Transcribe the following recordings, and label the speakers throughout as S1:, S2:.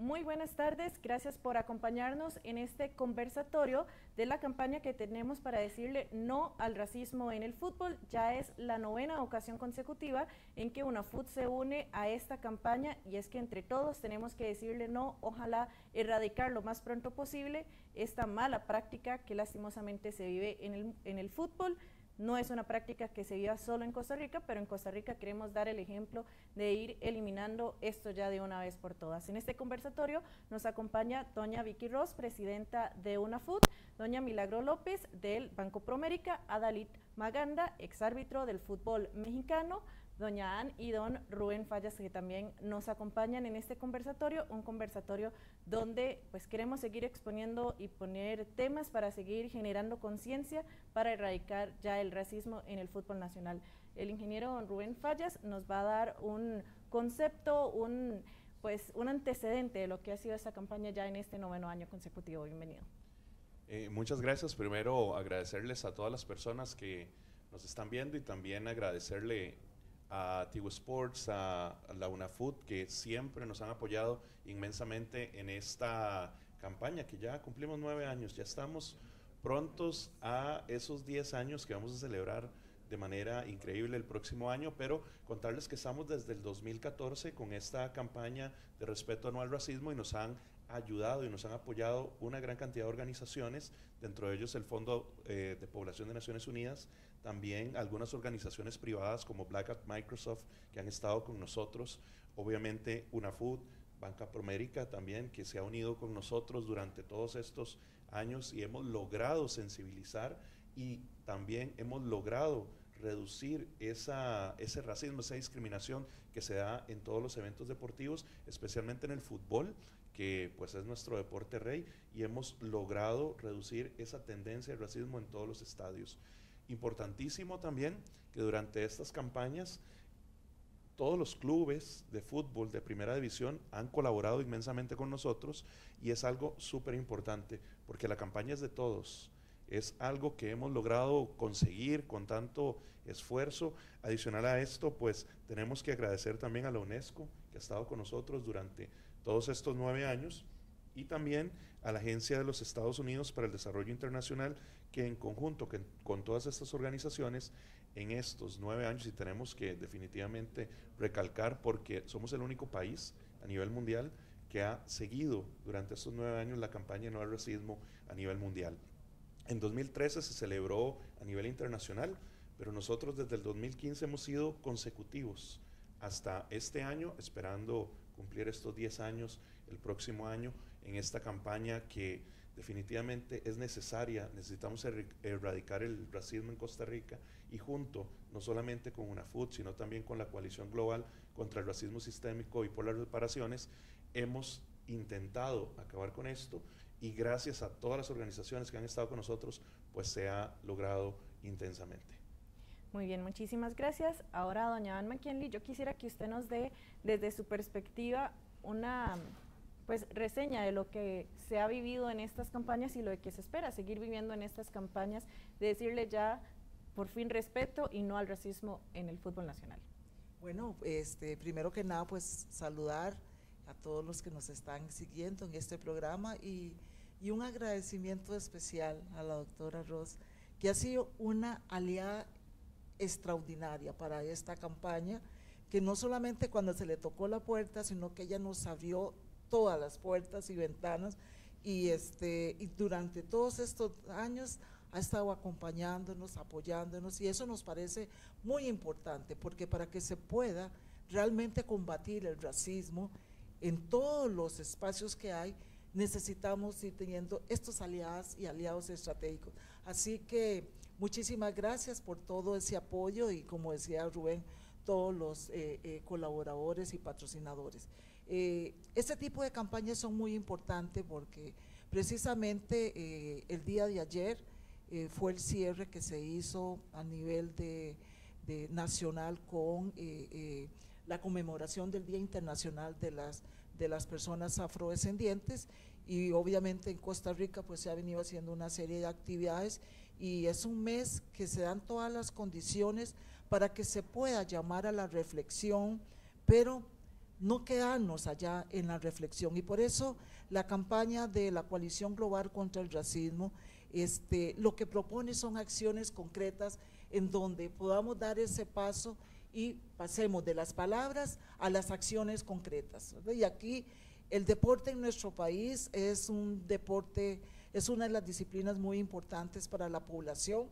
S1: Muy buenas tardes, gracias por acompañarnos en este conversatorio de la campaña que tenemos para decirle no al racismo en el fútbol. Ya es la novena ocasión consecutiva en que UNAFUT se une a esta campaña y es que entre todos tenemos que decirle no, ojalá erradicar lo más pronto posible esta mala práctica que lastimosamente se vive en el, en el fútbol. No es una práctica que se viva solo en Costa Rica, pero en Costa Rica queremos dar el ejemplo de ir eliminando esto ya de una vez por todas. En este conversatorio nos acompaña doña Vicky Ross, presidenta de UNAFUT, doña Milagro López del Banco Promérica, Adalit Maganda, exárbitro del fútbol mexicano, doña Ann y don Rubén Fallas, que también nos acompañan en este conversatorio, un conversatorio donde pues queremos seguir exponiendo y poner temas para seguir generando conciencia para erradicar ya el racismo en el fútbol nacional. El ingeniero don Rubén Fallas nos va a dar un concepto, un pues un antecedente de lo que ha sido esta campaña ya en este noveno año consecutivo. Bienvenido.
S2: Eh, muchas gracias. Primero agradecerles a todas las personas que nos están viendo y también agradecerle a Tigo Sports, a, la UNAFUT, que siempre nos han apoyado inmensamente en esta campaña, que ya cumplimos nueve años, ya estamos prontos a esos diez años que vamos a celebrar de manera increíble el próximo año, pero contarles que estamos desde el 2014 con esta campaña de respeto anual al racismo y nos han ayudado y nos han apoyado una gran cantidad de organizaciones, dentro de ellos el Fondo eh, de Población de Naciones Unidas, también algunas organizaciones privadas como Black Hat Microsoft que han estado con nosotros, obviamente UNAFUD, Banca Promérica también, que se ha unido con nosotros durante todos estos años y hemos logrado sensibilizar y también hemos logrado reducir esa, ese racismo, esa discriminación que se da en todos los eventos deportivos, especialmente en el fútbol, que pues es nuestro deporte rey, y hemos logrado reducir esa tendencia de racismo en todos los estadios. Importantísimo también que durante estas campañas todos los clubes de fútbol de primera división han colaborado inmensamente con nosotros y es algo súper importante porque la campaña es de todos. Es algo que hemos logrado conseguir con tanto esfuerzo. Adicional a esto, pues tenemos que agradecer también a la UNESCO que ha estado con nosotros durante todos estos nueve años y también a la Agencia de los Estados Unidos para el Desarrollo Internacional que en conjunto con todas estas organizaciones en estos nueve años, y tenemos que definitivamente recalcar porque somos el único país a nivel mundial que ha seguido durante estos nueve años la campaña No al Racismo a nivel mundial. En 2013 se celebró a nivel internacional, pero nosotros desde el 2015 hemos sido consecutivos hasta este año, esperando cumplir estos 10 años el próximo año en esta campaña que definitivamente es necesaria, necesitamos erradicar el racismo en Costa Rica y junto, no solamente con UNAFUT, sino también con la Coalición Global contra el Racismo Sistémico y por las reparaciones, hemos intentado acabar con esto y gracias a todas las organizaciones que han estado con nosotros, pues se ha logrado intensamente.
S1: Muy bien, muchísimas gracias. Ahora, doña Anne McKinley, yo quisiera que usted nos dé desde su perspectiva una pues reseña de lo que se ha vivido en estas campañas y lo que se espera seguir viviendo en estas campañas, de decirle ya por fin respeto y no al racismo en el fútbol nacional.
S3: Bueno, este, primero que nada, pues saludar a todos los que nos están siguiendo en este programa y, y un agradecimiento especial a la doctora Ross, que ha sido una aliada extraordinaria para esta campaña, que no solamente cuando se le tocó la puerta, sino que ella nos abrió todas las puertas y ventanas y, este, y durante todos estos años ha estado acompañándonos, apoyándonos y eso nos parece muy importante porque para que se pueda realmente combatir el racismo en todos los espacios que hay, necesitamos ir teniendo estos aliados y aliados estratégicos. Así que muchísimas gracias por todo ese apoyo y como decía Rubén, todos los eh, eh, colaboradores y patrocinadores. Eh, este tipo de campañas son muy importantes porque precisamente el día de ayer fue el cierre que se hizo a nivel de, nacional con la conmemoración del Día Internacional de las, de las Personas Afrodescendientes y obviamente en Costa Rica pues se ha venido haciendo una serie de actividades y es un mes que se dan todas las condiciones para que se pueda llamar a la reflexión, pero no quedarnos allá en la reflexión. Y por eso la campaña de la Coalición Global contra el Racismo, este, lo que propone son acciones concretas en donde podamos dar ese paso y pasemos de las palabras a las acciones concretas. Y aquí el deporte en nuestro país es un deporte, es una de las disciplinas muy importantes para la población,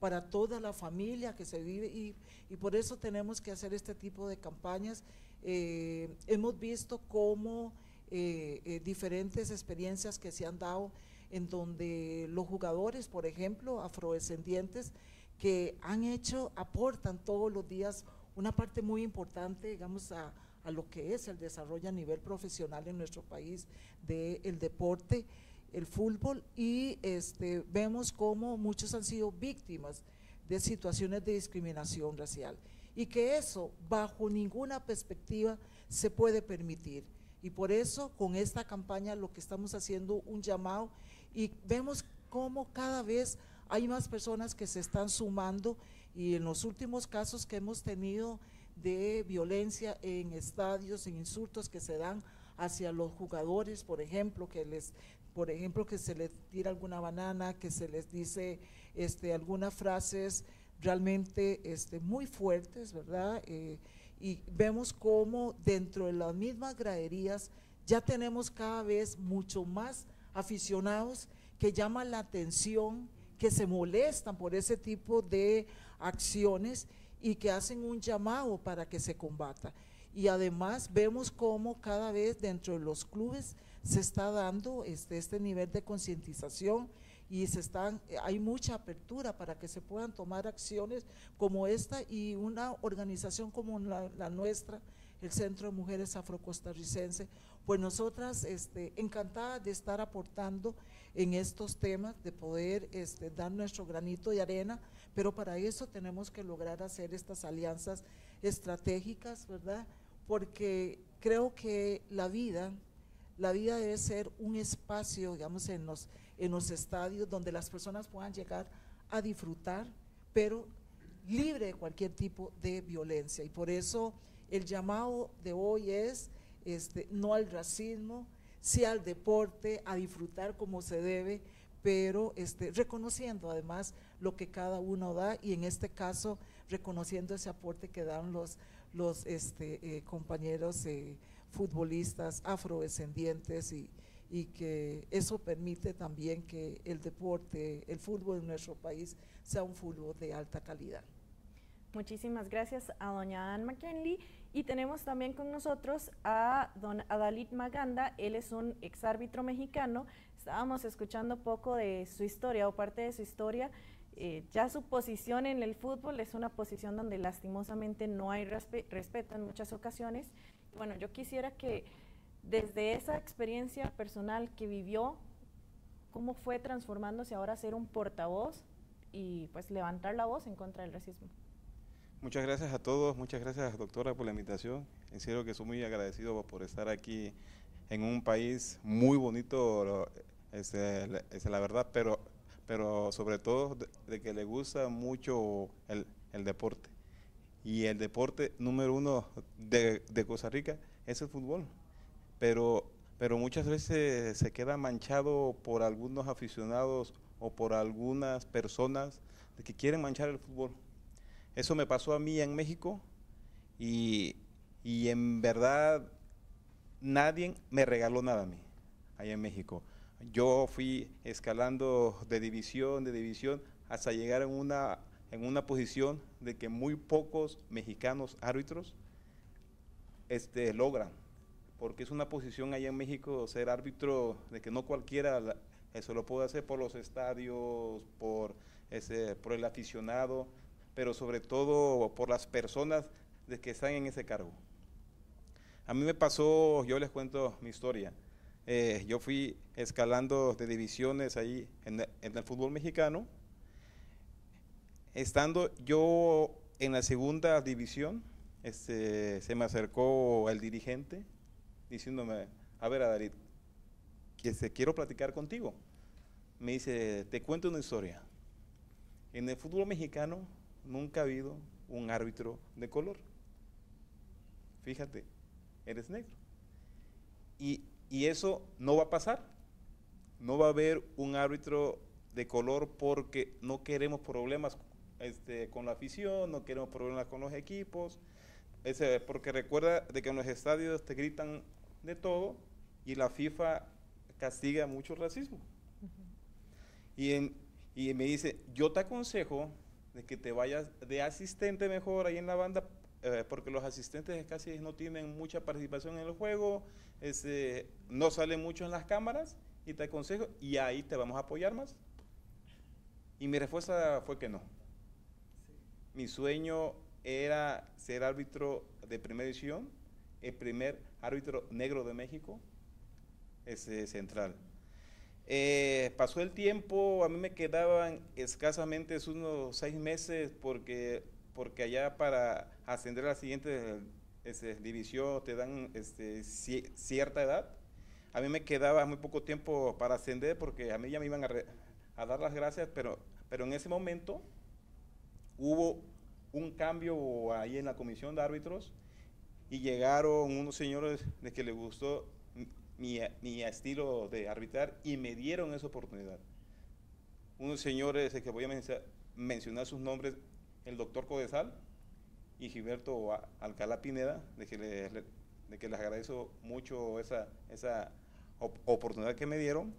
S3: para toda la familia que se vive y, y por eso tenemos que hacer este tipo de campañas. Eh, hemos visto cómo eh, eh, diferentes experiencias que se han dado en donde los jugadores, por ejemplo, afrodescendientes, que han hecho, aportan todos los días una parte muy importante, digamos, a, lo que es el desarrollo a nivel profesional en nuestro país del deporte, el fútbol, y este, vemos cómo muchos han sido víctimas de situaciones de discriminación racial y que eso bajo ninguna perspectiva se puede permitir. Y por eso con esta campaña lo que estamos haciendo un llamado y vemos cómo cada vez hay más personas que se están sumando y en los últimos casos que hemos tenido de violencia en estadios, en insultos que se dan hacia los jugadores, por ejemplo, que les por ejemplo que se les tira alguna banana, que se les dice este algunas frases realmente este, muy fuertes, ¿verdad? Eh, y vemos cómo dentro de las mismas graderías ya tenemos cada vez mucho más aficionados que llaman la atención, que se molestan por ese tipo de acciones y que hacen un llamado para que se combata. Y además vemos cómo cada vez dentro de los clubes se está dando este, este nivel de concientización y se están, hay mucha apertura para que se puedan tomar acciones como esta y una organización como la, nuestra, el Centro de Mujeres Afrocostarricense, pues nosotras este, encantadas de estar aportando en estos temas, de poder este, dar nuestro granito de arena, pero para eso tenemos que lograr hacer estas alianzas estratégicas, ¿verdad? Porque creo que la vida, la vida debe ser un espacio, digamos, en los en los estadios donde las personas puedan llegar a disfrutar, pero libre de cualquier tipo de violencia. Y por eso el llamado de hoy es este, no al racismo, sí al deporte, a disfrutar como se debe, pero este, reconociendo además lo que cada uno da y en este caso reconociendo ese aporte que dan los, los este, eh, compañeros eh, futbolistas afrodescendientes y, y que eso permite también que el deporte, el fútbol en nuestro país sea un fútbol de alta calidad.
S1: Muchísimas gracias a doña Anne McKinley y tenemos también con nosotros a don Adalit Maganda, él es un exárbitro mexicano, estábamos escuchando poco de su historia o parte de su historia, eh, ya su posición en el fútbol es una posición donde lastimosamente no hay respeto en muchas ocasiones. Bueno, yo quisiera que desde esa experiencia personal que vivió, cómo fue transformándose ahora a ser un portavoz y pues levantar la voz en contra del racismo.
S4: Muchas gracias a todos, muchas gracias doctora por la invitación. En serio que soy muy agradecido por estar aquí en un país muy bonito, es, la verdad, pero, pero sobre todo de, que le gusta mucho el, deporte. Y el deporte número uno de, de Costa Rica es el fútbol pero, pero muchas veces se queda manchado por algunos aficionados o por algunas personas que quieren manchar el fútbol. Eso me pasó a mí en México y, en verdad nadie me regaló nada a mí allá en México. Yo fui escalando de división, de división, hasta llegar en una, en una posición de que muy pocos mexicanos árbitros este, logran porque es una posición allá en México ser árbitro de que no cualquiera eso lo puede hacer por los estadios, por, ese, por el aficionado, pero sobre todo por las personas de que están en ese cargo. A mí me pasó, yo les cuento mi historia. Eh, yo fui escalando de divisiones ahí en, el fútbol mexicano. Estando yo en la segunda división, este, se me acercó el dirigente diciéndome, a ver, Adarit, que se quiero platicar contigo. Me dice, te cuento una historia. En el fútbol mexicano nunca ha habido un árbitro de color. Fíjate, eres negro. Y, y eso no va a pasar. No va a haber un árbitro de color porque no queremos problemas este, con la afición, no queremos problemas con los equipos, ese, porque recuerda de que en los estadios te gritan de todo y la FIFA castiga mucho el racismo. y, en, y me dice, yo te aconsejo de que te vayas de asistente mejor ahí en la banda, eh, porque los asistentes casi no tienen mucha participación en el juego, este, no salen mucho en las cámaras, y te aconsejo, y ahí te vamos a apoyar más. Y mi respuesta fue que no. Mi sueño era ser árbitro de primera edición, el primer árbitro negro de México, ese central. Eh, pasó el tiempo, a mí me quedaban escasamente unos seis meses porque, porque allá para ascender a la siguiente este, división te dan este, cierta edad. A mí me quedaba muy poco tiempo para ascender porque a mí ya me iban a, a dar las gracias, pero, pero en ese momento hubo un cambio ahí en la comisión de árbitros y llegaron unos señores de que les gustó mi, mi estilo de arbitrar y me dieron esa oportunidad. Unos señores de que voy a mencionar sus nombres, el doctor Codesal y Gilberto Alcalá Pineda, de que, de que les agradezco mucho esa, esa oportunidad que me dieron.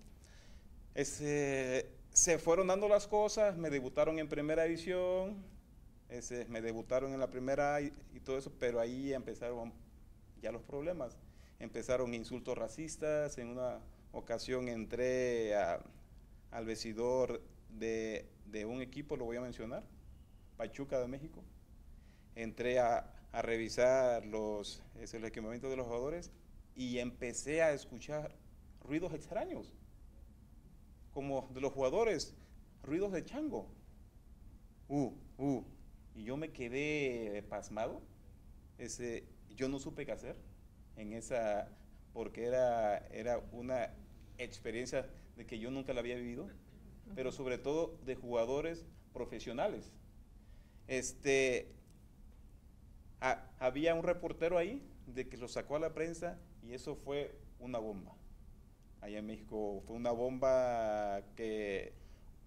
S4: Ese, se fueron dando las cosas, me debutaron en primera división, me debutaron en la primera y, todo eso, pero ahí empezaron ya los problemas. Empezaron insultos racistas, en una ocasión entré al vestidor de, un equipo, lo voy a mencionar, Pachuca de México. Entré a, revisar los, el equipamiento de los jugadores y empecé a escuchar ruidos extraños, como de los jugadores, ruidos de chango. Uh, uh, y yo me quedé pasmado. Ese, yo no supe qué hacer en esa, porque era, era una experiencia de que yo nunca la había vivido, pero sobre todo de jugadores profesionales. Este, había un reportero ahí de que lo sacó a la prensa y eso fue una bomba. Allá en México fue una bomba que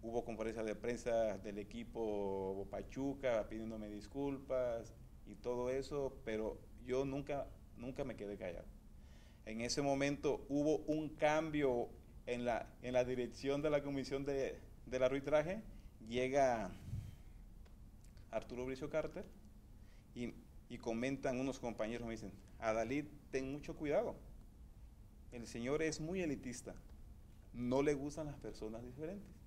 S4: hubo conferencias de prensa del equipo Pachuca pidiéndome disculpas y todo eso, pero yo nunca, nunca me quedé callado. En ese momento hubo un cambio en la, en la dirección de la comisión de, del arbitraje, llega Arturo Bricio Carter y, y comentan unos compañeros, me dicen, Adalid, ten mucho cuidado, el señor es muy elitista, no le gustan las personas diferentes.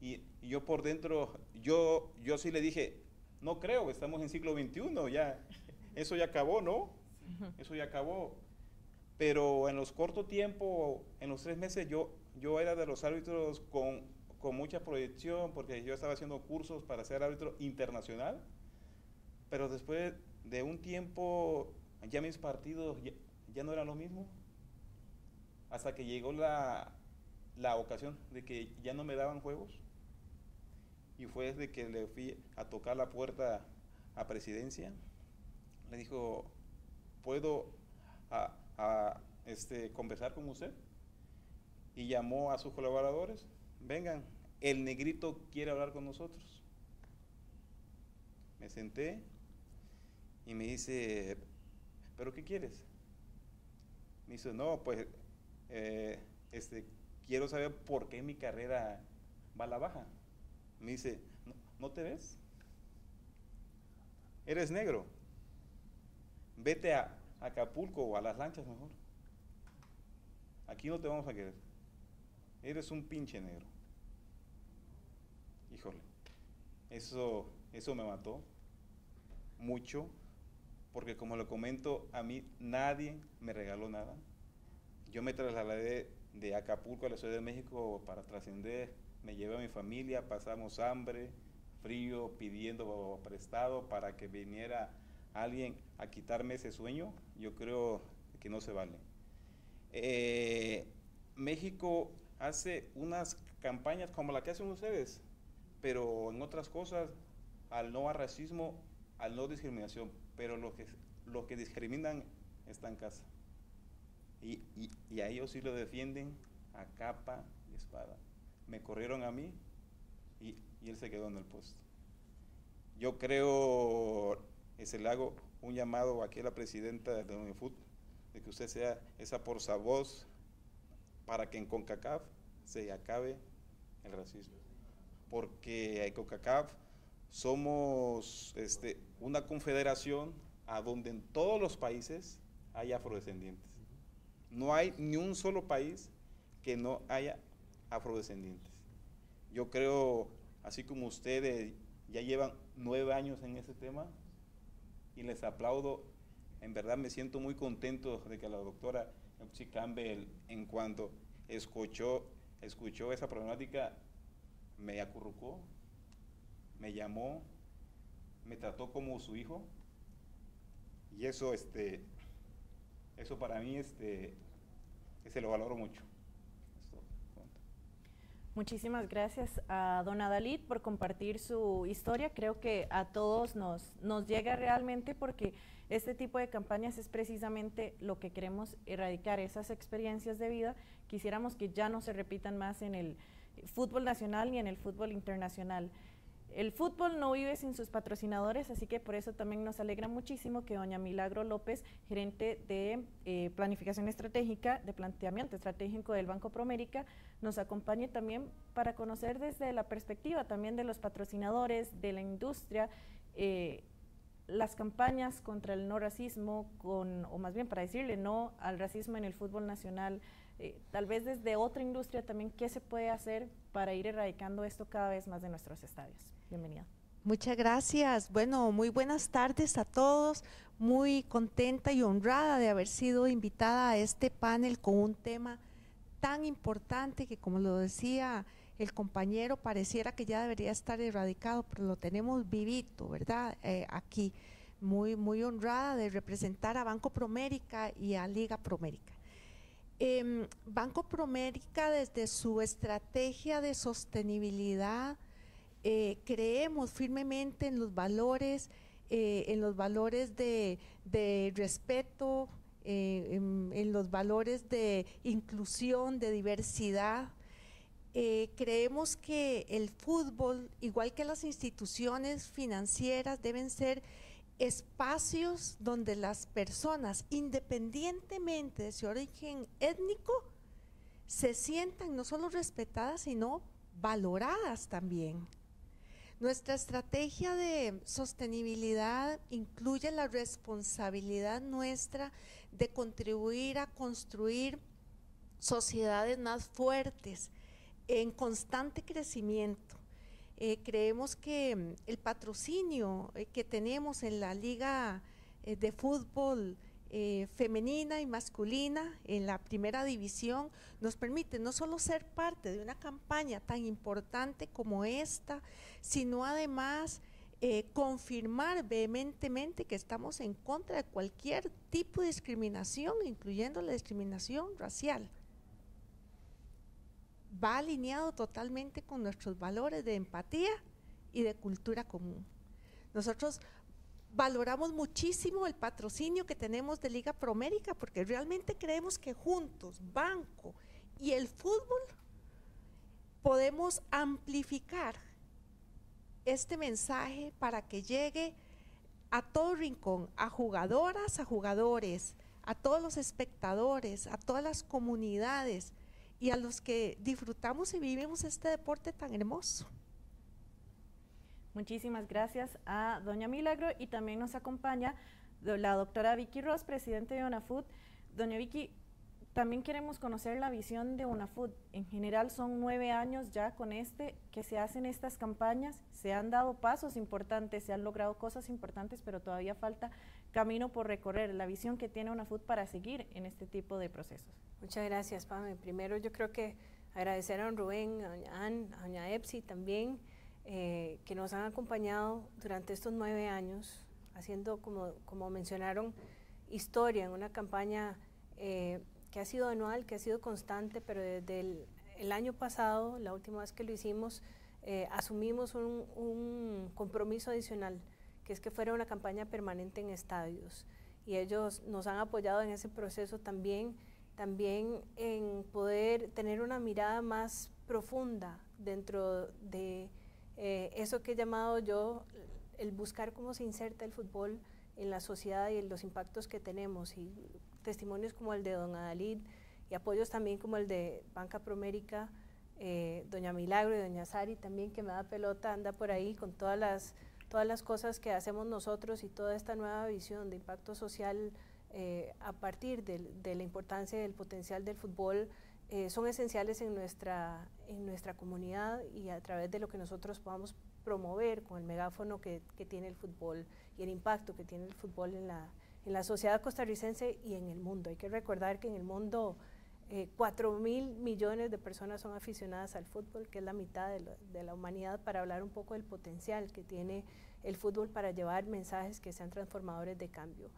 S4: Y, yo por dentro, yo, yo sí le dije, no creo, estamos en siglo XXI, ya, eso ya acabó, ¿no? Eso ya acabó. Pero en los cortos tiempos, en los tres meses, yo, yo era de los árbitros con, con mucha proyección, porque yo estaba haciendo cursos para ser árbitro internacional. Pero después de un tiempo, ya mis partidos ya, ya no eran lo mismo. Hasta que llegó la, la ocasión de que ya no me daban juegos y fue desde que le fui a tocar la puerta a presidencia. Le dijo, ¿puedo a, este, conversar con usted? Y llamó a sus colaboradores, vengan, el negrito quiere hablar con nosotros. Me senté y me dice, ¿pero qué quieres? Me dice, no, pues eh, este, quiero saber por qué mi carrera va a la baja. Me dice, ¿no, te ves? Eres negro. Vete a Acapulco o a las lanchas mejor. Aquí no te vamos a querer. Eres un pinche negro. Híjole, eso, eso me mató mucho, porque como lo comento, a mí nadie me regaló nada. Yo me trasladé de Acapulco a la Ciudad de México para trascender me llevé a mi familia, pasamos hambre, frío, pidiendo prestado para que viniera alguien a quitarme ese sueño, yo creo que no se vale. Eh, México hace unas campañas como la que hacen ustedes, pero en otras cosas, al no a racismo, al no discriminación, pero los que, los que discriminan está en casa. Y, y, a ellos sí lo defienden a capa y espada. Me corrieron a mí y, él se quedó en el puesto. Yo creo, ese le hago un llamado aquí a la presidenta de UNIFUT, de que usted sea esa portavoz para que en CONCACAF se acabe el racismo. Porque en CONCACAF somos este, una confederación a donde en todos los países hay afrodescendientes. No hay ni un solo país que no haya afrodescendientes. Yo creo, así como ustedes ya llevan nueve años en ese tema, y les aplaudo, en verdad me siento muy contento de que la doctora Campbell, en cuanto escuchó, escuchó esa problemática, me acurrucó, me llamó, me trató como su hijo, y eso, este, eso para mí, este, se lo valoro mucho.
S1: Muchísimas gracias a don Adalid por compartir su historia. Creo que a todos nos, nos llega realmente porque este tipo de campañas es precisamente lo que queremos erradicar, esas experiencias de vida. Quisiéramos que ya no se repitan más en el fútbol nacional ni en el fútbol internacional. El fútbol no vive sin sus patrocinadores, así que por eso también nos alegra muchísimo que doña Milagro López, gerente de eh, planificación estratégica, de planteamiento estratégico del Banco Promérica, nos acompañe también para conocer desde la perspectiva también de los patrocinadores, de la industria, eh, las campañas contra el no racismo, con, o más bien para decirle no al racismo en el fútbol nacional, eh, tal vez desde otra industria también, ¿qué se puede hacer para ir erradicando esto cada vez más de nuestros estadios? Bienvenida.
S5: Muchas gracias. Bueno, muy buenas tardes a todos. Muy contenta y honrada de haber sido invitada a este panel con un tema tan importante que, como lo decía el compañero, pareciera que ya debería estar erradicado, pero lo tenemos vivito, ¿verdad? Eh, aquí, muy, muy honrada de representar a Banco Promérica y a Liga Promérica. Em, Banco Promérica, desde su estrategia de sostenibilidad, eh, creemos firmemente en los valores, eh, en los valores de, respeto, eh, en, los valores de inclusión, de diversidad. creemos que el fútbol, igual que las instituciones financieras, deben ser espacios donde las personas, independientemente de su origen étnico, se sientan no solo respetadas, sino valoradas también. Nuestra estrategia de sostenibilidad incluye la responsabilidad nuestra de contribuir a construir sociedades más fuertes, en constante crecimiento. Eh, creemos que mm, el patrocinio eh, que tenemos en la Liga eh, de Fútbol femenina y masculina en la primera división nos permite no solo ser parte de una campaña tan importante como esta, sino además eh, confirmar vehementemente que estamos en contra de cualquier tipo de discriminación, incluyendo la discriminación racial. Va alineado totalmente con nuestros valores de empatía y de cultura común. Nosotros valoramos muchísimo el patrocinio que tenemos de Liga Promérica porque realmente creemos que juntos, banco y el fútbol, podemos amplificar este mensaje para que llegue a todo rincón, a jugadoras, a jugadores, a todos los espectadores, a todas las comunidades y a los que disfrutamos y vivimos este deporte tan hermoso.
S1: Muchísimas gracias a doña Milagro y también nos acompaña la doctora Vicky Ross, presidente de UNAFUD. Doña Vicky, también queremos conocer la visión de UNAFUD. En general son nueve años ya con este que se hacen estas campañas, se han dado pasos importantes, se han logrado cosas importantes, pero todavía falta camino por recorrer. La visión que tiene UNAFUD para seguir en este tipo de procesos.
S6: Muchas gracias, Pame. Primero yo creo que agradecer a Rubén, a doña Ann, a doña Epsi también eh, que nos han acompañado durante estos nueve años, haciendo, como, como mencionaron, historia en una campaña eh, que ha sido anual, que ha sido constante, pero desde el, año pasado, la última vez que lo hicimos, eh, asumimos un, un, compromiso adicional, que es que fuera una campaña permanente en estadios. y ellos nos han apoyado en ese proceso también, también en poder tener una mirada más profunda dentro de eh, eso que he llamado yo el buscar cómo se inserta el fútbol en la sociedad y en los impactos que tenemos y testimonios como el de don Adalid y apoyos también como el de Banca Promérica, eh, doña Milagro y doña Sari también que me da pelota, anda por ahí con todas las, todas las cosas que hacemos nosotros y toda esta nueva visión de impacto social eh, a partir de, la importancia y del potencial del fútbol eh, son esenciales en nuestra, en nuestra comunidad y a través de lo que nosotros podamos promover con el megáfono que, que tiene el fútbol y el impacto que tiene el fútbol en la, en la sociedad costarricense y en el mundo. Hay que recordar que en el mundo eh, 4 mil millones de personas son aficionadas al fútbol, que es la mitad de, de, la humanidad, para hablar un poco del potencial que tiene el fútbol para llevar mensajes que sean transformadores de cambio.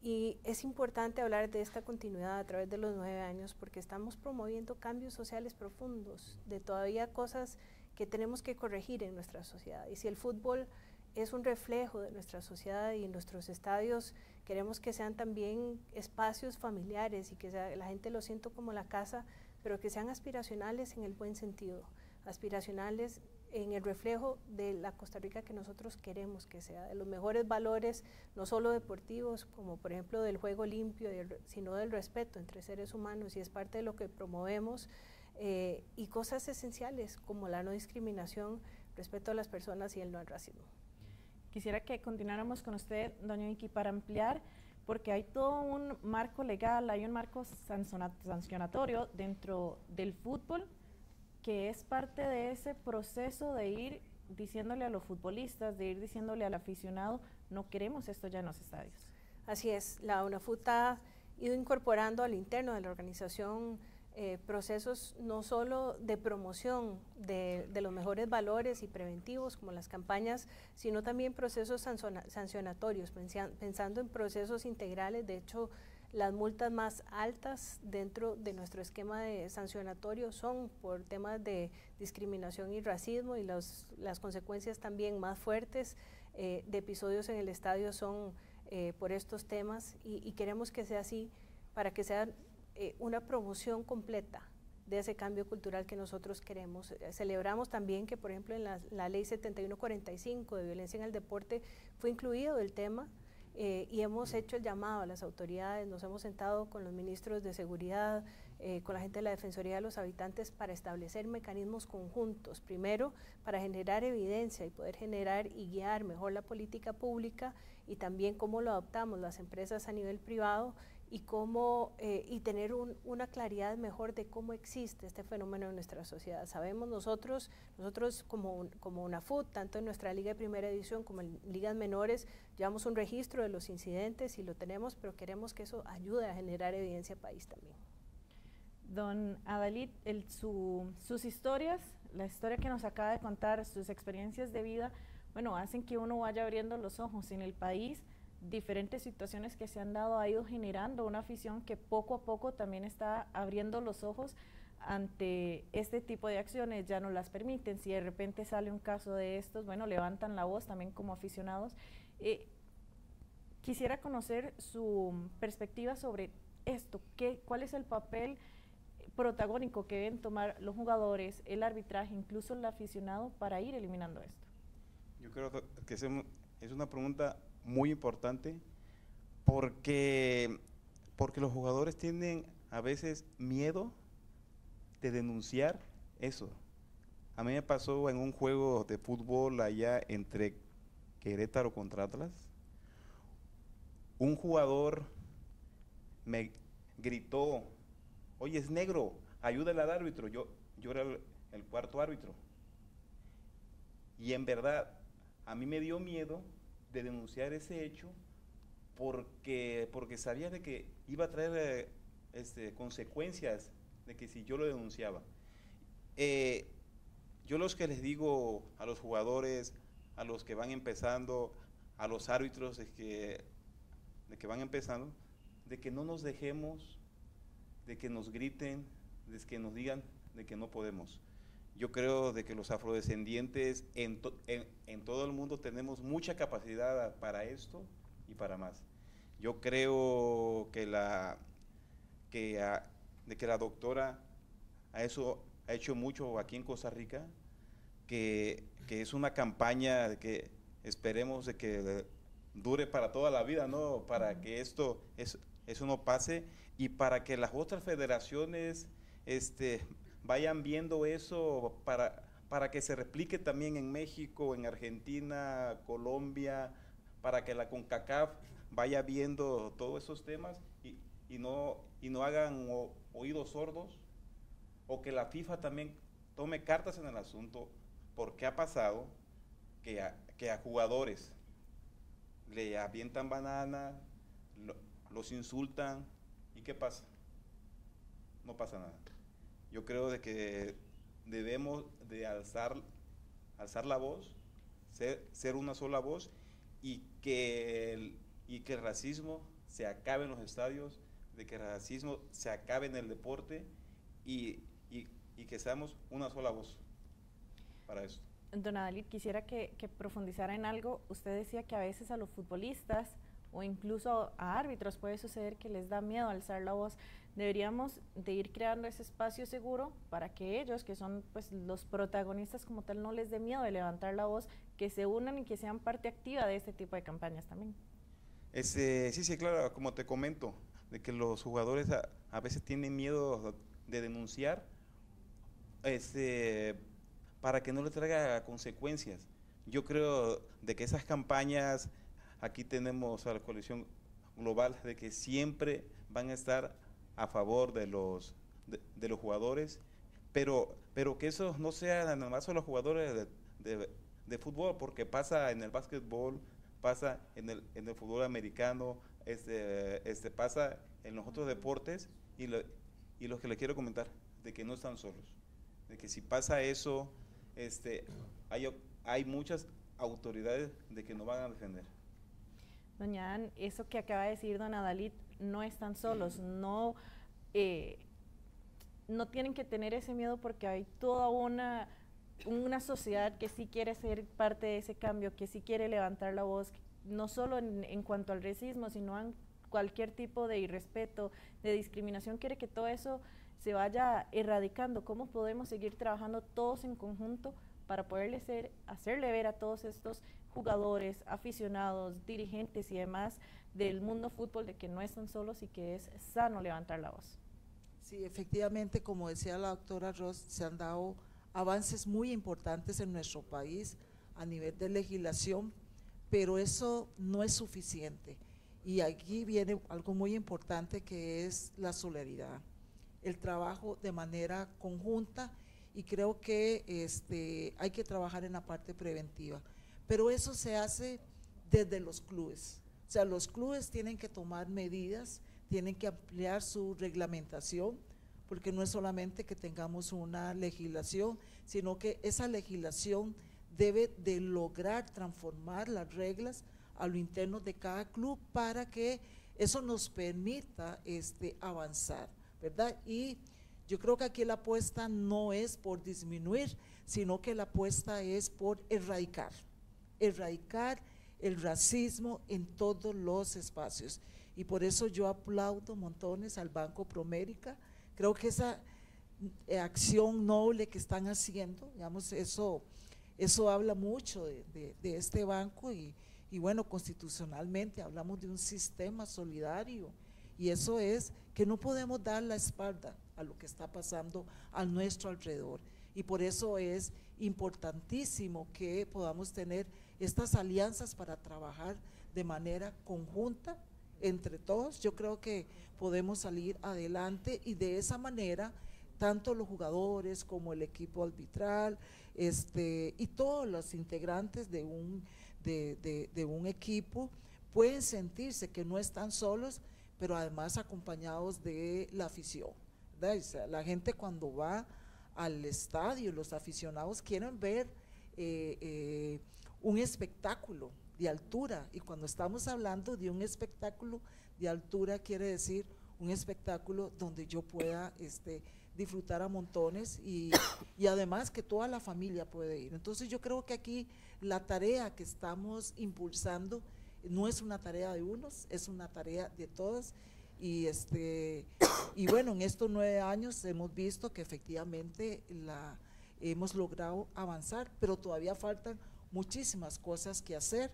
S6: Y es importante hablar de esta continuidad a través de los nueve años porque estamos promoviendo cambios sociales profundos, de todavía cosas que tenemos que corregir en nuestra sociedad. Y si el fútbol es un reflejo de nuestra sociedad y nuestros estadios queremos que sean también espacios familiares y que la gente lo sienta como la casa, pero que sean aspiracionales en el buen sentido, aspiracionales en el reflejo de la Costa Rica que nosotros queremos que sea, de los mejores valores, no solo deportivos, como por ejemplo del juego limpio, sino del respeto entre seres humanos y es parte de lo que promovemos eh, y cosas esenciales como la no discriminación, respeto a las personas y el no al racismo.
S1: Quisiera que continuáramos con usted, doña Vicky, para ampliar, porque hay todo un marco legal, hay un marco sancionatorio dentro del fútbol que es parte de ese proceso de ir diciéndole a los futbolistas, de ir diciéndole al aficionado, no queremos esto ya en los estadios.
S6: Así es, la UNAFUT ha ido incorporando al interno de la organización eh, procesos no solo de promoción de, los mejores valores y preventivos como las campañas, sino también procesos sancionatorios, pensando en procesos integrales. De hecho, las multas más altas dentro de nuestro esquema de sancionatorio son por temas de discriminación y racismo y las consecuencias también más fuertes eh, de episodios en el estadio son eh, por estos temas y, y queremos que sea así para que sea eh, una promoción completa de ese cambio cultural que nosotros queremos. Eh, celebramos también que, por ejemplo, en la, ley 7145 de violencia en el deporte fue incluido el tema eh, y hemos hecho el llamado a las autoridades, nos hemos sentado con los ministros de seguridad, con la gente de la Defensoría de los Habitantes para establecer mecanismos conjuntos, primero para generar evidencia y poder generar y guiar mejor la política pública y también cómo lo adoptamos las empresas a nivel privado y, cómo, eh, y tener una claridad mejor de cómo existe este fenómeno en nuestra sociedad. Sabemos nosotros, nosotros como, como una FUT, tanto en nuestra liga de primera edición como en ligas menores, llevamos un registro de los incidentes y lo tenemos, pero queremos que eso ayude a generar evidencia país también.
S1: Don Adalid, el, su, sus historias, la historia que nos acaba de contar, sus experiencias de vida, bueno, hacen que uno vaya abriendo los ojos en el país, diferentes situaciones que se han dado ha ido generando una afición que poco a poco también está abriendo los ojos ante este tipo de acciones, ya no las permiten. Si de repente sale un caso de estos, bueno, levantan la voz también como aficionados. Eh, quisiera conocer su perspectiva sobre esto, ¿qué, ¿cuál es el papel protagónico que deben tomar los jugadores, el arbitraje, incluso el aficionado para ir eliminando esto?
S4: Yo creo que es una pregunta muy importante porque, porque los jugadores tienen a veces miedo de denunciar eso. A mí me pasó en un juego de fútbol allá entre Querétaro contra Atlas. Un jugador me gritó, oye, es negro, ayúdale al árbitro. Yo, yo era el, el cuarto árbitro. Y en verdad, a mí me dio miedo de denunciar ese hecho porque, porque sabía de que iba a traer eh, este, consecuencias de que si yo lo denunciaba. Eh, yo los que les digo a los jugadores, a los que van empezando, a los árbitros de que, de que van empezando, de que no nos dejemos, de que nos griten, de que nos digan de que no podemos. Yo creo de que los afrodescendientes en, todo el mundo tenemos mucha capacidad para esto y para más. Yo creo que la, que, de que la doctora a eso ha hecho mucho aquí en Costa Rica, que, que es una campaña que esperemos de que dure para toda la vida, ¿no? Para que esto, es, eso no pase y para que las otras federaciones este, vayan viendo eso para, para que se replique también en México, en Argentina, Colombia, para que la CONCACAF vaya viendo todos esos temas y, y no, y no hagan oídos sordos, o que la FIFA también tome cartas en el asunto, porque ha pasado que que a jugadores le avientan banana, los insultan, ¿y qué pasa? No pasa nada. Yo creo de que debemos de alzar, alzar la voz, ser, ser una sola voz y que, el, y que el racismo se acabe en los estadios, de que el racismo se acabe en el deporte y, y, y que seamos una sola voz para eso.
S1: Don Adalid, quisiera que, profundizara en algo. Usted decía que a veces a los futbolistas o incluso a árbitros puede suceder que les da miedo alzar la voz. Deberíamos de ir creando ese espacio seguro para que ellos, que son pues los protagonistas como tal, no les dé miedo de levantar la voz, que se unan y que sean parte activa de este tipo de campañas también.
S4: Este, sí, sí, claro, como te comento, de que los jugadores a, a veces tienen miedo de denunciar, este, para que no le traiga consecuencias. Yo creo de que esas campañas, aquí tenemos a la coalición global, de que siempre van a estar a favor de los, de, los jugadores, pero, pero que eso no sea nada más los jugadores de, de, fútbol, porque pasa en el básquetbol, pasa en el, en el fútbol americano, este, este, pasa en los otros deportes, y, lo, y lo que le quiero comentar, de que no están solos, de que si pasa eso, este, hay, hay muchas autoridades de que no van a defender.
S1: Doña Ann, eso que acaba de decir don Adalid, no están solos, no, eh, no tienen que tener ese miedo porque hay toda una, una sociedad que sí quiere ser parte de ese cambio, que sí quiere levantar la voz, no solo en, en cuanto al racismo, sino en cualquier tipo de irrespeto, de discriminación, quiere que todo eso se vaya erradicando, cómo podemos seguir trabajando todos en conjunto para poderle ser, hacerle ver a todos estos jugadores, aficionados, dirigentes y demás del mundo fútbol de que no están solos y que es sano levantar la voz.
S3: Sí, efectivamente, como decía la doctora Ross, se han dado avances muy importantes en nuestro país a nivel de legislación, pero eso no es suficiente. Y aquí viene algo muy importante que es la solidaridad el trabajo de manera conjunta y creo que este, hay que trabajar en la parte preventiva. Pero eso se hace desde los clubes. O sea, los clubes tienen que tomar medidas, tienen que ampliar su reglamentación, porque no es solamente que tengamos una legislación, sino que esa legislación debe de lograr transformar las reglas a lo interno de cada club para que eso nos permita este, avanzar. ¿verdad? Y yo creo que aquí la apuesta no es por disminuir, sino que la apuesta es por erradicar, erradicar el racismo en todos los espacios. Y por eso yo aplaudo montones al Banco Promérica. Creo que esa eh, acción noble que están haciendo, digamos, eso, eso habla mucho de, este banco y, y bueno, constitucionalmente hablamos de un sistema solidario y eso es que no podemos dar la espalda a lo que está pasando a nuestro alrededor. Y por eso es importantísimo que podamos tener estas alianzas para trabajar de manera conjunta entre todos. Yo creo que podemos salir adelante y de esa manera tanto los jugadores como el equipo arbitral este, y todos los integrantes de un, de, de un equipo pueden sentirse que no están solos, pero además acompañados de la afición. la gente cuando va al estadio, los aficionados quieren ver eh, eh, un espectáculo de altura y cuando estamos hablando de un espectáculo de altura quiere decir un espectáculo donde yo pueda este, disfrutar a montones y, y, además que toda la familia puede ir. Entonces yo creo que aquí la tarea que estamos impulsando no es una tarea de unos, es una tarea de todas. Y, este, y bueno, en estos nueve años hemos visto que efectivamente la, hemos logrado avanzar, pero todavía faltan muchísimas cosas que hacer.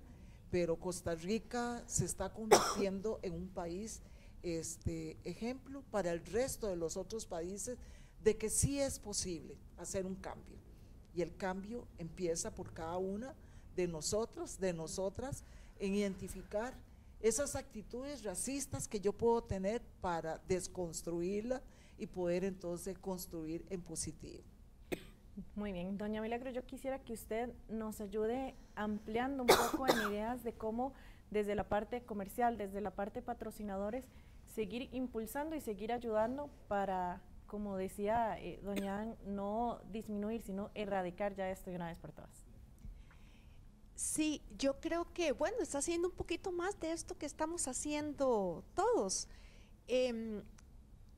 S3: Pero Costa Rica se está convirtiendo en un país este, ejemplo para el resto de los otros países de que sí es posible hacer un cambio. Y el cambio empieza por cada una de nosotros, de nosotras, en identificar esas actitudes racistas que yo puedo tener para desconstruirla y poder entonces construir en positivo.
S1: Muy bien, doña Milagro, yo quisiera que usted nos ayude ampliando un poco en ideas de cómo desde la parte comercial, desde la parte patrocinadores, seguir impulsando y seguir ayudando para, como decía eh, doña Ann, no disminuir, sino erradicar ya esto de una vez por todas.
S5: Sí, yo creo que, bueno, está haciendo un poquito más de esto que estamos haciendo todos. Em,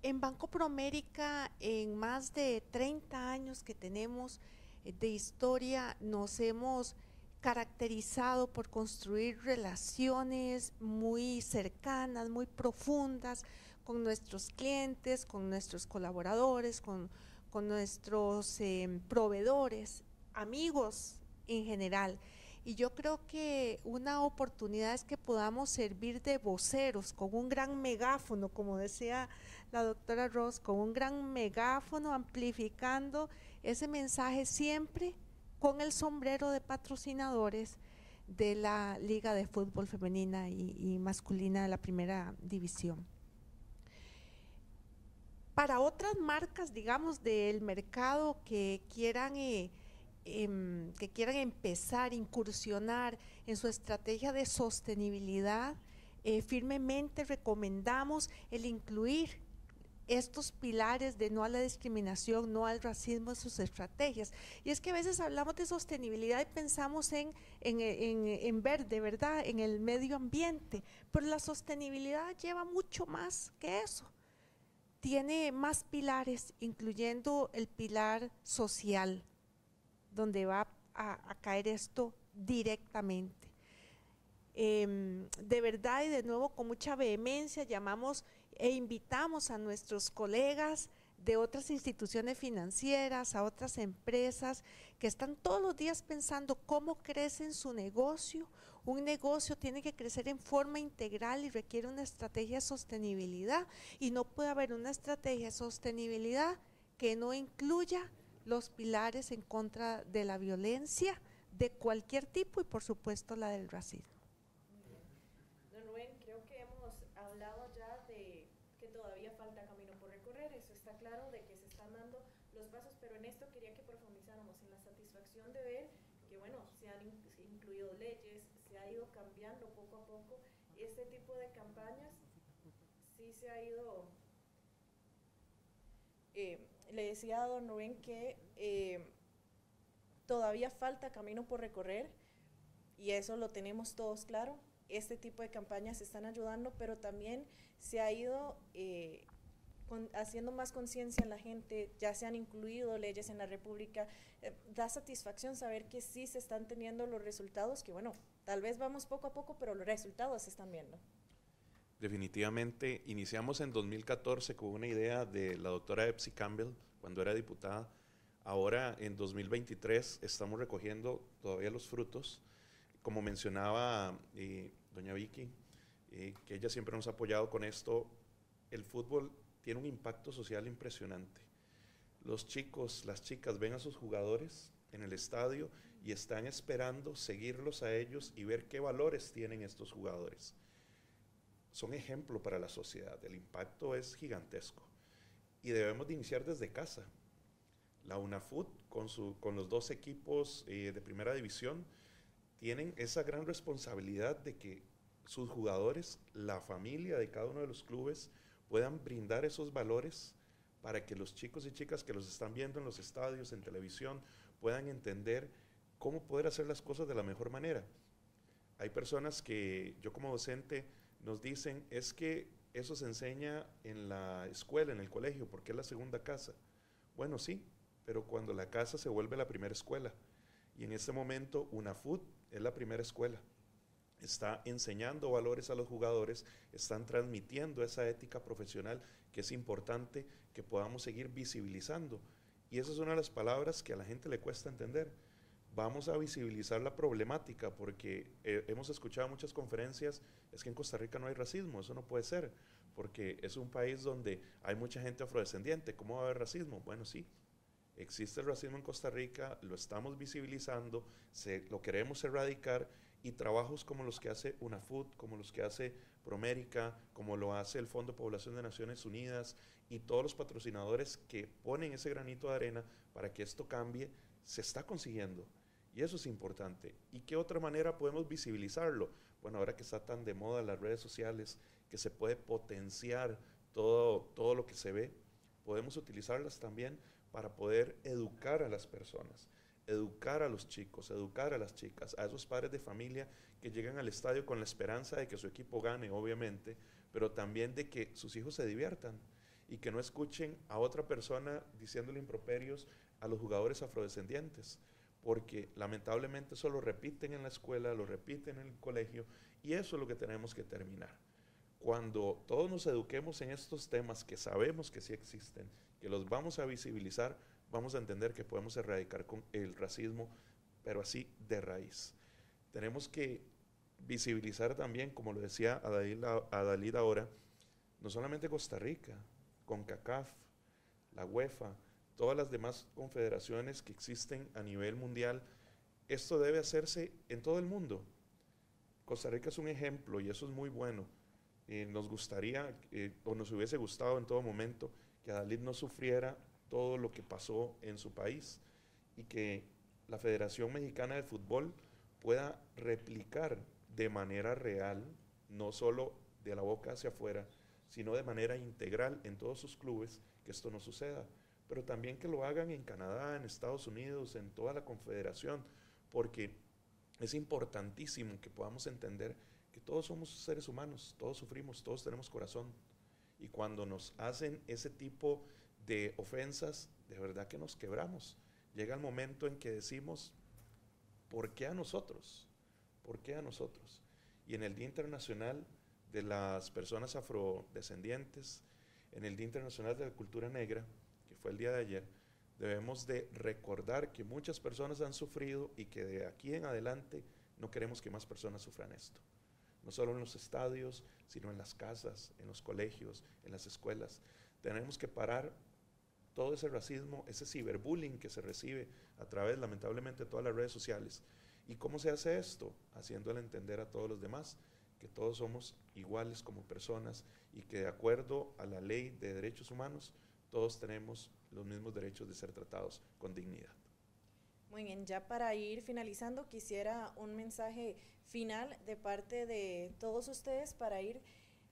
S5: en Banco Promérica, en más de 30 años que tenemos eh, de historia, nos hemos caracterizado por construir relaciones muy cercanas, muy profundas con nuestros clientes, con nuestros colaboradores, con, nuestros em, proveedores, amigos en general. Y yo creo que una oportunidad es que podamos servir de voceros con un gran megáfono, como decía la doctora Ross, con un gran megáfono amplificando ese mensaje siempre con el sombrero de patrocinadores de la Liga de Fútbol Femenina y, Masculina de la Primera División. Para otras marcas, digamos, del mercado que quieran eh, Em, que quieran empezar, incursionar en su estrategia de sostenibilidad, eh, firmemente recomendamos el incluir estos pilares de no a la discriminación, no al racismo en sus estrategias. Y es que a veces hablamos de sostenibilidad y pensamos en, en, en, en, verde, ¿verdad? En el medio ambiente, pero la sostenibilidad lleva mucho más que eso. Tiene más pilares, incluyendo el pilar social, donde va a, caer esto directamente. Em, de verdad y de nuevo con mucha vehemencia llamamos e invitamos a nuestros colegas de otras instituciones financieras, a otras empresas que están todos los días pensando cómo crece su negocio. Un negocio tiene que crecer en forma integral y requiere una estrategia de sostenibilidad y no puede haber una estrategia de sostenibilidad que no incluya los pilares en contra de la violencia de cualquier tipo y por supuesto la del racismo.
S1: Don Rubén, creo que hemos hablado ya de que todavía falta camino por recorrer, eso está claro, de que se están dando los pasos, pero en esto quería que profundizáramos en la satisfacción de ver que, bueno, se han incluido leyes, se ha ido cambiando poco a poco, este tipo de campañas sí se ha ido... Eh, le decía a don Rubén que eh, todavía falta camino por recorrer y eso lo tenemos todos claro. Este tipo de campañas están ayudando, pero también se ha ido eh, haciendo más conciencia en la gente, ya se han incluido leyes en la República. Eh, da satisfacción saber que sí se están teniendo los resultados, que bueno, tal vez vamos poco a poco, pero los resultados se están viendo.
S2: Definitivamente, iniciamos en 2014 con una idea de la doctora Epsi Campbell cuando era diputada. Ahora, en 2023, estamos recogiendo todavía los frutos. Como mencionaba eh, doña Vicky, eh, que ella siempre nos ha apoyado con esto, el fútbol tiene un impacto social impresionante. Los chicos, las chicas ven a sus jugadores en el estadio y están esperando seguirlos a ellos y ver qué valores tienen estos jugadores son ejemplo para la sociedad. El impacto es gigantesco. Y debemos de iniciar desde casa. La UNAFUT, con, su, con los dos equipos eh, de primera división, tienen esa gran responsabilidad de que sus jugadores, la familia de cada uno de los clubes, puedan brindar esos valores para que los chicos y chicas que los están viendo en los estadios, en televisión, puedan entender cómo poder hacer las cosas de la mejor manera. Hay personas que yo como docente nos dicen es que eso se enseña en la escuela, en el colegio, porque es la segunda casa. Bueno, sí, pero cuando la casa se vuelve la primera escuela. Y en este momento UNAFUT es la primera escuela. está enseñando valores a los jugadores, están transmitiendo esa ética profesional que es importante que podamos seguir visibilizando. Y esa es una de las palabras que a la gente le cuesta entender. Vamos a visibilizar la problemática porque eh, hemos escuchado muchas conferencias, es que en Costa Rica no hay racismo, eso no puede ser, porque es un país donde hay mucha gente afrodescendiente, ¿cómo va a haber racismo? Bueno, sí, existe el racismo en Costa Rica, lo estamos visibilizando, lo queremos erradicar y trabajos como los que hace UNAFUT, como los que hace Promérica, como lo hace el Fondo de Población de Naciones Unidas y todos los patrocinadores que ponen ese granito de arena para que esto cambie, se está consiguiendo. Y eso es importante. ¿Y qué otra manera podemos visibilizarlo? Bueno, ahora que está tan de moda las redes sociales, que se puede potenciar todo, todo lo que se ve, podemos utilizarlas también para poder educar a las personas educar a los chicos, educar a las chicas, a esos padres de familia que llegan al estadio con la esperanza de que su equipo gane, obviamente, pero también de que sus hijos se diviertan y que no escuchen a otra persona diciéndole improperios a los jugadores afrodescendientes, porque lamentablemente eso lo repiten en la escuela, lo repiten en el colegio, y eso es lo que tenemos que terminar. Cuando todos nos eduquemos en estos temas que sabemos que sí existen, que los vamos a visibilizar, vamos a entender que podemos erradicar con el racismo, pero así de raíz. Tenemos que visibilizar también, como lo decía Adalid ahora, no solamente Costa Rica, con CACAF, la UEFA, todas las demás confederaciones que existen a nivel mundial, esto debe hacerse en todo el mundo. Costa Rica es un ejemplo y eso es muy bueno. Eh, nos gustaría, eh, o nos hubiese gustado en todo momento, que Adalid no sufriera todo lo que pasó en su país y que la Federación Mexicana de Fútbol pueda replicar de manera real, no solo de la boca hacia afuera, sino de manera integral en todos sus clubes, que esto no suceda. Pero también que lo hagan en Canadá, en Estados Unidos, en toda la confederación, porque es importantísimo que podamos entender que todos somos seres humanos, todos sufrimos, todos tenemos corazón. Y cuando nos hacen ese tipo de ofensas, de verdad que nos quebramos. Llega el momento en que decimos, ¿por qué a nosotros? ¿Por qué a nosotros? Y en el Día Internacional de las Personas Afrodescendientes, en el Día Internacional de la Cultura Negra, fue el día de ayer, debemos de recordar que muchas personas han sufrido y que de aquí en adelante no queremos que más personas sufran esto. No solo en los estadios, sino en las casas, en los colegios, en las escuelas. Tenemos que parar todo ese racismo, ese ciberbullying que se recibe a través, lamentablemente, de todas las redes sociales. ¿Y cómo se hace esto? Haciéndole entender a todos los demás que todos somos iguales como personas y que de acuerdo a la ley de derechos humanos, todos tenemos los mismos derechos de ser tratados con dignidad.
S1: Muy bien, ya para ir finalizando, quisiera un mensaje final de parte de todos ustedes para ir,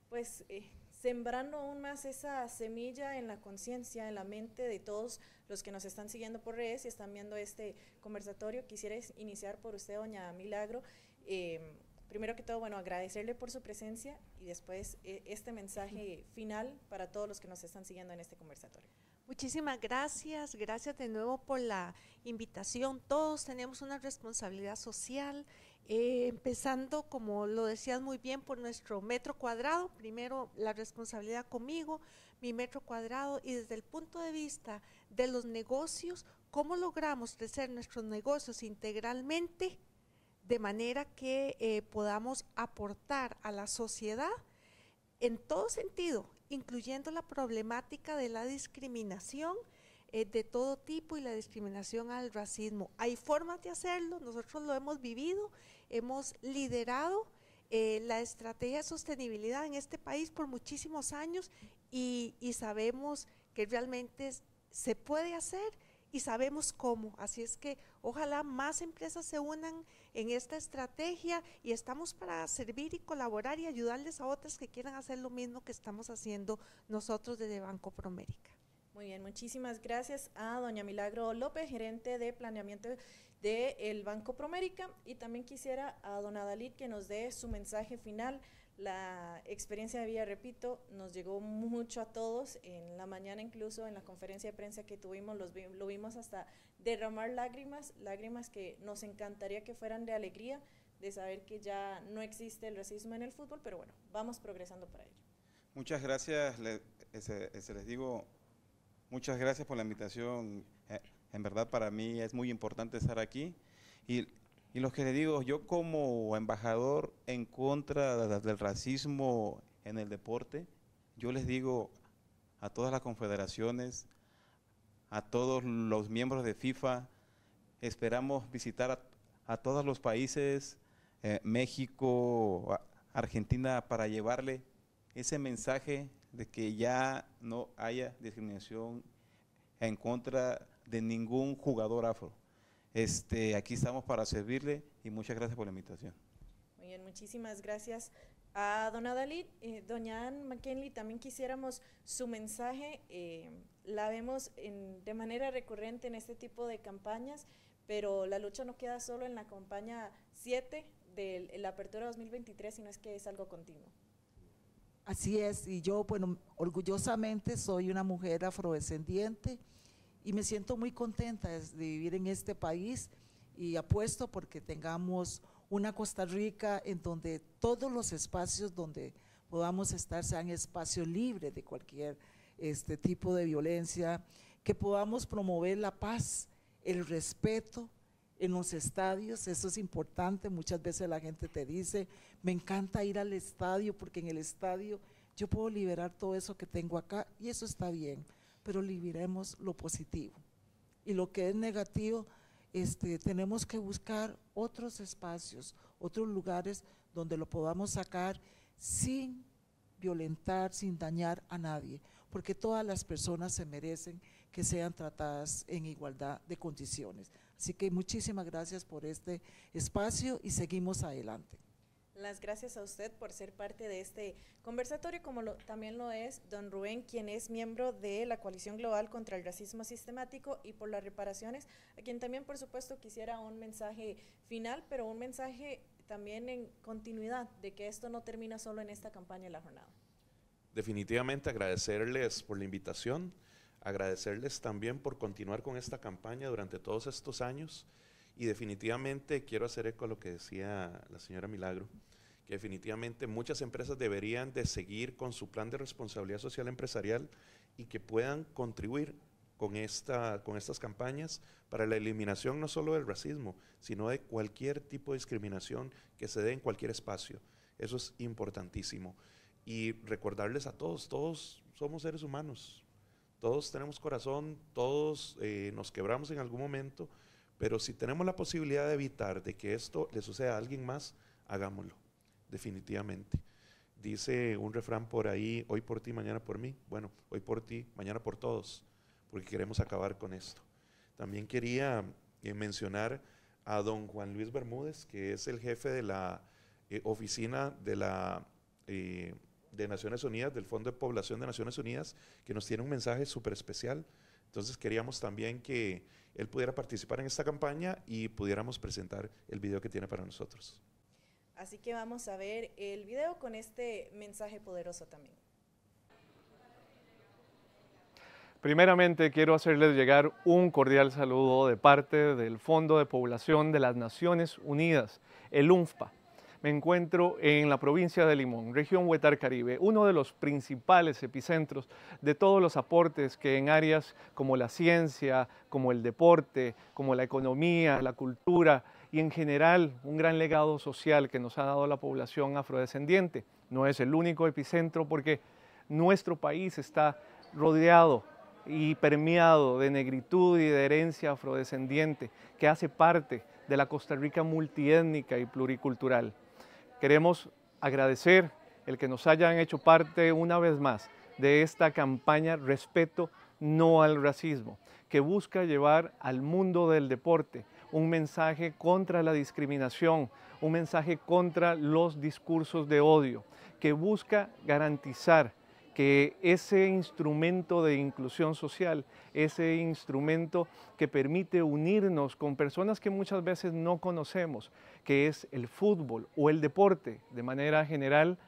S1: pues, eh, sembrando aún más esa semilla en la conciencia, en la mente de todos los que nos están siguiendo por redes y están viendo este conversatorio. Quisiera iniciar por usted, doña Milagro. Eh, primero que todo, bueno, agradecerle por su presencia y después eh, este mensaje final para todos los que nos están siguiendo en este conversatorio.
S5: Muchísimas gracias, gracias de nuevo por la invitación. Todos tenemos una responsabilidad social eh, empezando, como lo decías muy bien, por nuestro metro cuadrado, primero la responsabilidad conmigo, mi metro cuadrado, y desde el punto de vista de los negocios, cómo logramos crecer nuestros negocios integralmente de manera que eh, podamos aportar a la sociedad en todo sentido, incluyendo la problemática de la discriminación eh, de todo tipo y la discriminación al racismo. Hay formas de hacerlo, nosotros lo hemos vivido hemos liderado eh, la estrategia de sostenibilidad en este país por muchísimos años y, sabemos que realmente se puede hacer y sabemos cómo. Así es que ojalá más empresas se unan en esta estrategia y estamos para servir y colaborar y ayudarles a otras que quieran hacer lo mismo que estamos haciendo nosotros desde Banco Promérica.
S1: Muy bien, muchísimas gracias a doña Milagro López, gerente de planeamiento del Banco Promérica. Y también quisiera a don Adalid que nos dé su mensaje final. La experiencia de vida, repito, nos llegó mucho a todos. En la mañana, incluso en la conferencia de prensa que tuvimos, los lo vimos hasta derramar lágrimas, lágrimas que nos encantaría que fueran de alegría, de saber que ya no existe el racismo en el fútbol, pero bueno, vamos progresando para ello.
S4: Muchas gracias, les, les digo, muchas gracias por la invitación. Eh, en verdad para mí es muy importante estar aquí. Y, y lo que le digo, yo como embajador en contra del racismo en el deporte, yo les digo a todas las confederaciones, a todos los miembros de FIFA, esperamos visitar a, todos los países, eh, México, Argentina, para llevarle ese mensaje de que ya no haya discriminación en contra de ningún jugador afro. Este, aquí estamos para servirle y muchas gracias por la invitación.
S1: Muy bien, muchísimas gracias a don Adalid. Eh, doña Ann McKinley, también quisiéramos su mensaje. Eh, la vemos de manera recurrente en este tipo de campañas, pero la lucha no queda solo en la campaña 7 de la apertura 2023, sino es que es algo continuo.
S3: Así es, y yo, bueno, orgullosamente soy una mujer afrodescendiente y me siento muy contenta de vivir en este país y apuesto porque tengamos una Costa Rica en donde todos los espacios donde podamos estar sean espacios libres de cualquier este tipo de violencia, que podamos promover la paz, el respeto en los estadios, eso es importante, muchas veces la gente te dice, me encanta ir al estadio porque en el estadio yo puedo liberar todo eso que tengo acá y eso está bien, pero liberemos lo positivo. Y lo que es negativo, este, tenemos que buscar otros espacios, otros lugares donde lo podamos sacar sin violentar, sin dañar a nadie, porque todas las personas se merecen que sean tratadas en igualdad de condiciones. Así que muchísimas gracias por este espacio y seguimos adelante.
S1: Las gracias a usted por ser parte de este conversatorio, como también lo es don Rubén, quien es miembro de la Coalición Global contra el Racismo Sistemático y por las reparaciones, a quien también, por supuesto, quisiera un mensaje final, pero un mensaje también en continuidad de que esto no termina solo en esta campaña de la jornada.
S2: Definitivamente agradecerles por la invitación, agradecerles también por continuar con esta campaña durante todos estos años y definitivamente quiero hacer eco a lo que decía la señora Milagro, que definitivamente muchas empresas deberían de seguir con su plan de responsabilidad social empresarial y que puedan contribuir con, esta, con estas campañas para la eliminación no solo del racismo, sino de cualquier tipo de discriminación que se dé en cualquier espacio. Eso es importantísimo. Y recordarles a todos, todos somos seres humanos, todos tenemos corazón, todos eh, nos quebramos en algún momento, pero si tenemos la posibilidad de evitar de que esto le suceda a alguien más, hagámoslo, definitivamente. Dice un refrán por ahí, hoy por ti, mañana por mí. Bueno, hoy por ti, mañana por todos, porque queremos acabar con esto. También quería eh, mencionar a don Juan Luis Bermúdez, que es el jefe de la eh, oficina de la... Eh, de Naciones Unidas, del Fondo de Población de Naciones Unidas, que nos tiene un mensaje súper especial. Entonces queríamos también que él pudiera participar en esta campaña y pudiéramos presentar el video que tiene para nosotros.
S1: Así que vamos a ver el video con este mensaje poderoso también.
S7: Primeramente quiero hacerles llegar un cordial saludo de parte del Fondo de Población de las Naciones Unidas, el UNFPA me encuentro en la provincia de Limón, región Huetar Caribe, uno de los principales epicentros de todos los aportes que en áreas como la ciencia, como el deporte, como la economía, la cultura y en general un gran legado social que nos ha dado la población afrodescendiente. No es el único epicentro porque nuestro país está rodeado y permeado de negritud y de herencia afrodescendiente que hace parte de la Costa Rica multiétnica y pluricultural. Queremos agradecer el que nos hayan hecho parte una vez más de esta campaña Respeto no al racismo, que busca llevar al mundo del deporte un mensaje contra la discriminación, un mensaje contra los discursos de odio, que busca garantizar que ese instrumento de inclusión social, ese instrumento que permite unirnos con personas que muchas veces no conocemos, que es el fútbol o el deporte de manera general,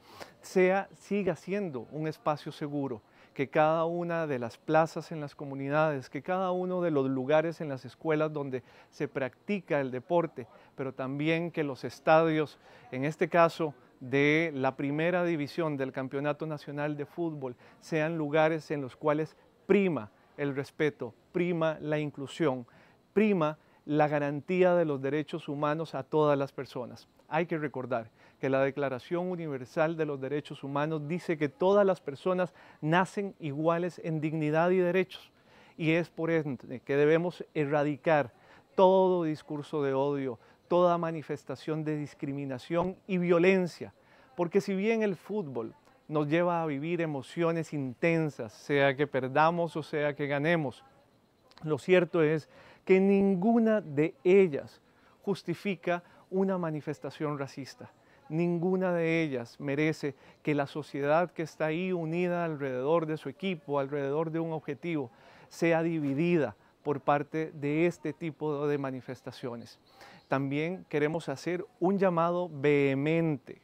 S7: sea, siga siendo un espacio seguro, que cada una de las plazas en las comunidades, que cada uno de los lugares en las escuelas donde se practica el deporte, pero también que los estadios, en este caso de la primera división del Campeonato Nacional de Fútbol, sean lugares en los cuales prima el respeto, prima la inclusión, prima la garantía de los derechos humanos a todas las personas. Hay que recordar que la Declaración Universal de los Derechos Humanos dice que todas las personas nacen iguales en dignidad y derechos. Y es por eso que debemos erradicar todo discurso de odio, toda manifestación de discriminación y violencia. Porque si bien el fútbol nos lleva a vivir emociones intensas, sea que perdamos o sea que ganemos, lo cierto es que ninguna de ellas justifica una manifestación racista ninguna de ellas merece que la sociedad que está ahí unida alrededor de su equipo, alrededor de un objetivo, sea dividida por parte de este tipo de manifestaciones. También queremos hacer un llamado vehemente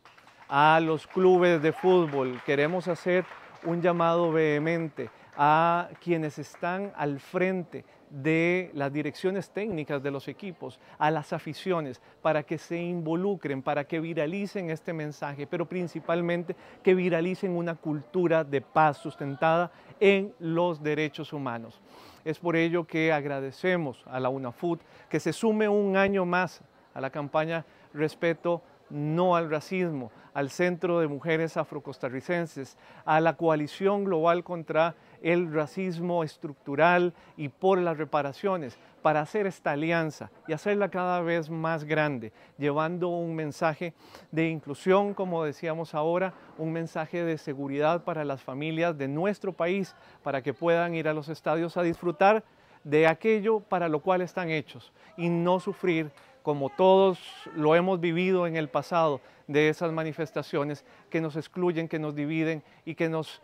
S7: a los clubes de fútbol, queremos hacer un llamado vehemente a quienes están al frente de las direcciones técnicas de los equipos, a las aficiones, para que se involucren, para que viralicen este mensaje, pero principalmente que viralicen una cultura de paz sustentada en los derechos humanos. Es por ello que agradecemos a la UNAFUT que se sume un año más a la campaña Respeto no al racismo, al Centro de Mujeres Afrocostarricenses, a la Coalición Global contra el racismo estructural y por las reparaciones, para hacer esta alianza y hacerla cada vez más grande, llevando un mensaje de inclusión, como decíamos ahora, un mensaje de seguridad para las familias de nuestro país, para que puedan ir a los estadios a disfrutar de aquello para lo cual están hechos y no sufrir como todos lo hemos vivido en el pasado, de esas manifestaciones que nos excluyen, que nos dividen y que nos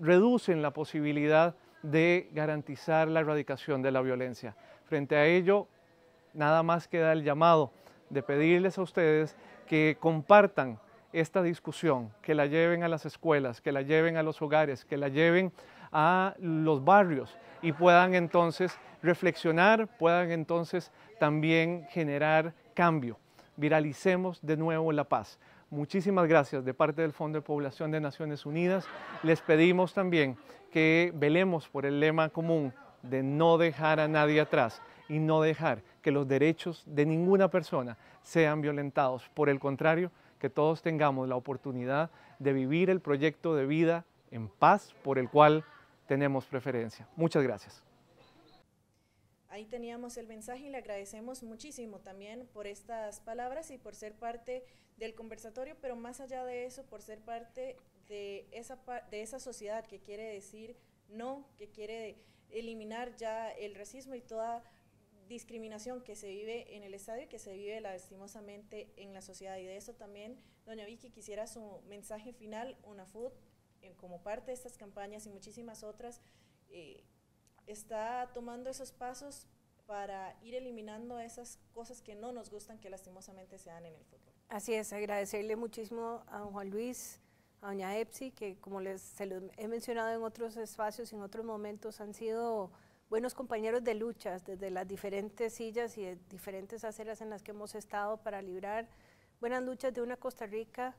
S7: reducen la posibilidad de garantizar la erradicación de la violencia. Frente a ello, nada más queda el llamado de pedirles a ustedes que compartan esta discusión, que la lleven a las escuelas, que la lleven a los hogares, que la lleven a los barrios y puedan entonces reflexionar, puedan entonces también generar cambio. Viralicemos de nuevo la paz. Muchísimas gracias de parte del Fondo de Población de Naciones Unidas. Les pedimos también que velemos por el lema común de no dejar a nadie atrás y no dejar que los derechos de ninguna persona sean violentados. Por el contrario, que todos tengamos la oportunidad de vivir el proyecto de vida en paz por el cual tenemos preferencia. Muchas gracias.
S1: Ahí teníamos el mensaje y le agradecemos muchísimo también por estas palabras y por ser parte del conversatorio, pero más allá de eso, por ser parte de esa, de esa sociedad que quiere decir no, que quiere eliminar ya el racismo y toda discriminación que se vive en el estadio y que se vive lastimosamente en la sociedad. Y de eso también, doña Vicky, quisiera su mensaje final, una food, como parte de estas campañas y muchísimas otras. Eh, está tomando esos pasos para ir eliminando esas cosas que no nos gustan que lastimosamente se dan en el fútbol.
S6: Así es, agradecerle muchísimo a Juan Luis, a doña Epsi, que como les se he mencionado en otros espacios y en otros momentos, han sido buenos compañeros de luchas desde las diferentes sillas y diferentes aceras en las que hemos estado para librar buenas luchas de una Costa Rica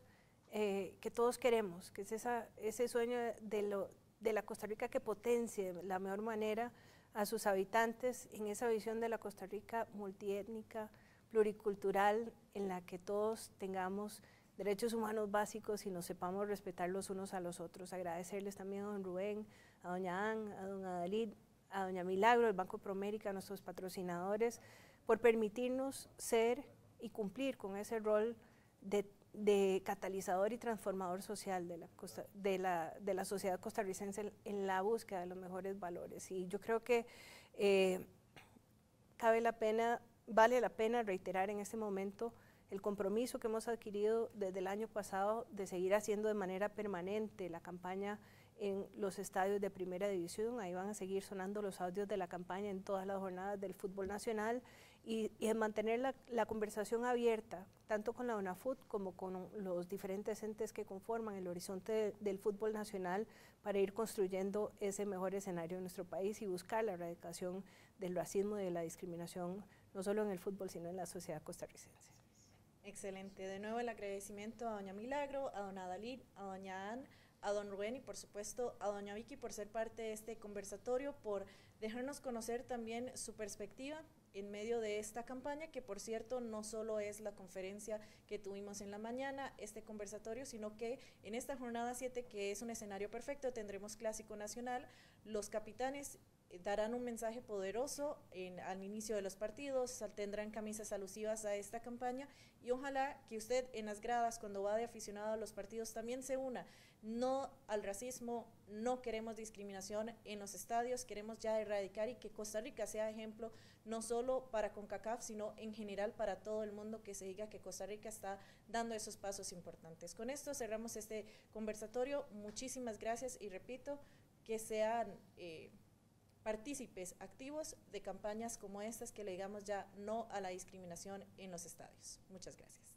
S6: eh, que todos queremos, que es ese sueño de, lo, de la Costa Rica que potencie de la mejor manera a sus habitantes en esa visión de la Costa Rica multiétnica, pluricultural, en la que todos tengamos derechos humanos básicos y nos sepamos respetar los unos a los otros. Agradecerles también a don Rubén, a doña Ann, a don Adalid, a doña Milagro, el Banco Promérica, a nuestros patrocinadores, por permitirnos ser y cumplir con ese rol de de catalizador y transformador social de la, de la, de la sociedad costarricense en, la búsqueda de los mejores valores. Y yo creo que eh, cabe la pena, vale la pena reiterar en este momento el compromiso que hemos adquirido desde el año pasado de seguir haciendo de manera permanente la campaña en los estadios de primera división. Ahí van a seguir sonando los audios de la campaña en todas las jornadas del fútbol nacional y, y mantener la, la, conversación abierta, tanto con la UNAFUT como con los diferentes entes que conforman el horizonte de, del fútbol nacional para ir construyendo ese mejor escenario en nuestro país y buscar la erradicación del racismo y de la discriminación, no solo en el fútbol, sino en la sociedad costarricense.
S1: Excelente. De nuevo el agradecimiento a doña Milagro, a doña Adalid, a doña Ann, a don Rubén y por supuesto a doña Vicky por ser parte de este conversatorio, por dejarnos conocer también su perspectiva en medio de esta campaña, que por cierto no solo es la conferencia que tuvimos en la mañana, este conversatorio, sino que en esta jornada 7, que es un escenario perfecto, tendremos Clásico Nacional, los capitanes darán un mensaje poderoso al inicio de los partidos, tendrán camisas alusivas a esta campaña y ojalá que usted en las gradas, cuando va de aficionado a los partidos, también se una. No al racismo, no queremos discriminación en los estadios, queremos ya erradicar y que Costa Rica sea ejemplo no solo para CONCACAF, sino en general para todo el mundo que se diga que Costa Rica está dando esos pasos importantes. Con esto cerramos este conversatorio. Muchísimas gracias y repito que sean... Eh, partícipes activos de campañas como estas que le digamos ya no a la discriminación en los estadios. Muchas gracias.